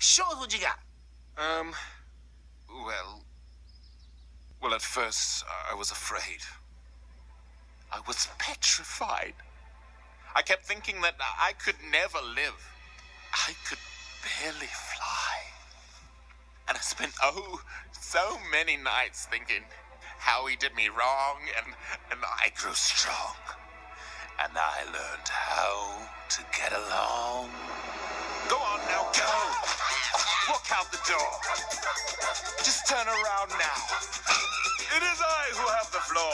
Show us what you got. Um, well, well, at first uh, I was afraid. I was petrified. I kept thinking that I could never live. I could barely fly. And I spent, oh, so many nights thinking how he did me wrong, and, and I grew strong. And I learned how to get along out the door. Just turn around now. It is I who have the floor.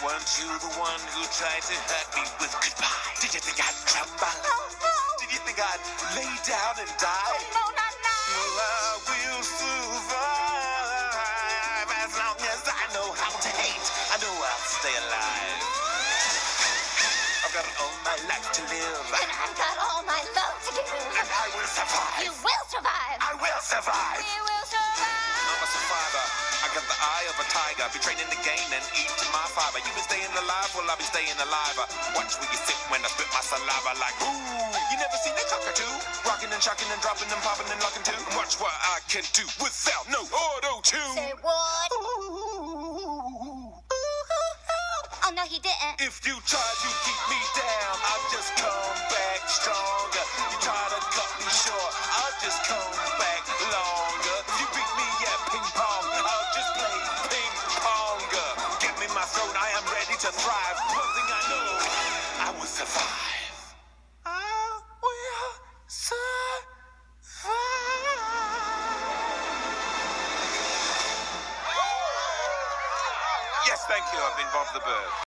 Weren't you the one who tried to hurt me with goodbye? Did you think I'd crumble? Did you think I'd lay down and die? No, not now. Well, I will survive as long as I know how to hate. I know I'll stay alive. Got all my life to live, And I've got all my love to give. and I will survive. You will survive. I will survive. You will survive. I'm a survivor. I got the eye of a tiger. Be training to gain and eat my fiber. You been staying alive, well, I'll be staying alive. Watch where you sit when I spit my saliva like, ooh. You never seen a cockatoo? Rocking and shocking and dropping and popping and locking too. Watch what I can do without no auto no, he didn't. If you try to keep me down, I'll just come back stronger. You try to cut me short, I'll just come back longer. You beat me at ping pong, I'll just play ping ponger. Give me my throne, I am ready to thrive. One thing I know, I will survive. I will survive. Yes, thank you. I've been Bob the Bird.